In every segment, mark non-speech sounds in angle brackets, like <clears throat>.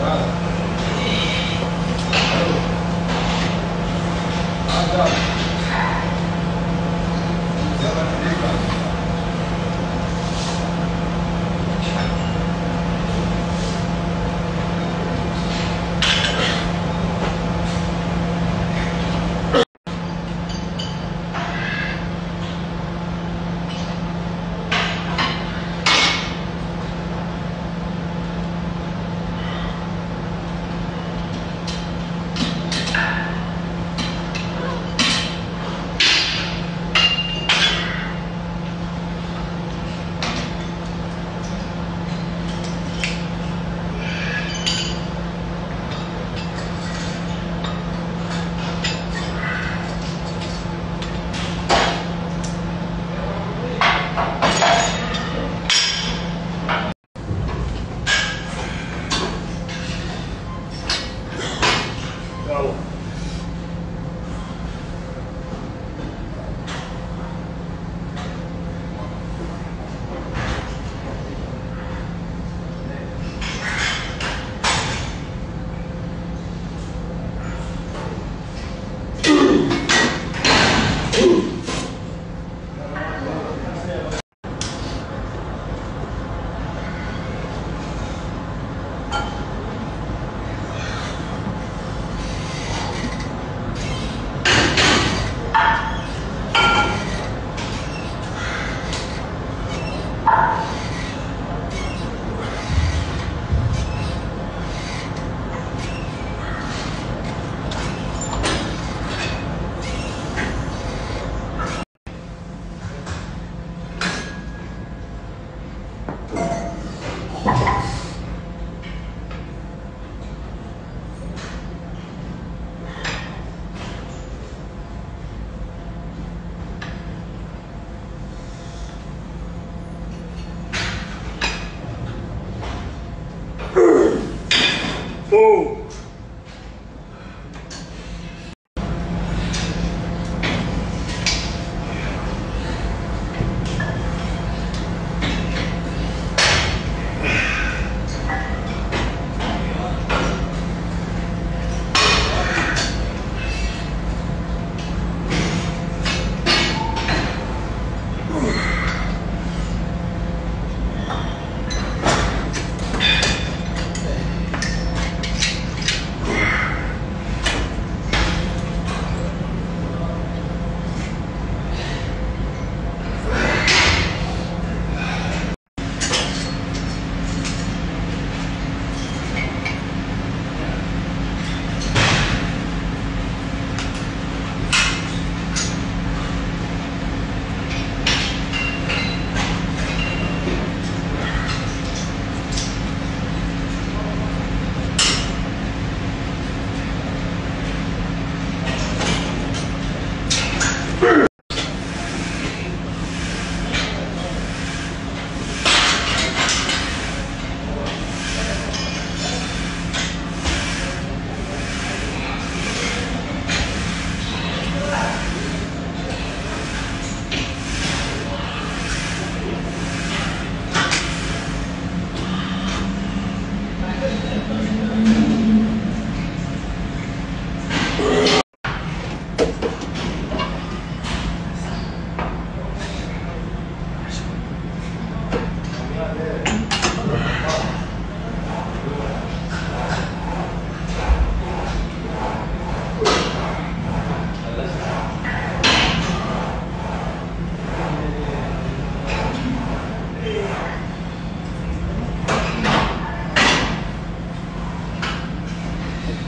Wow. ou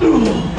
Ugh. <clears throat>